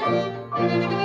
Música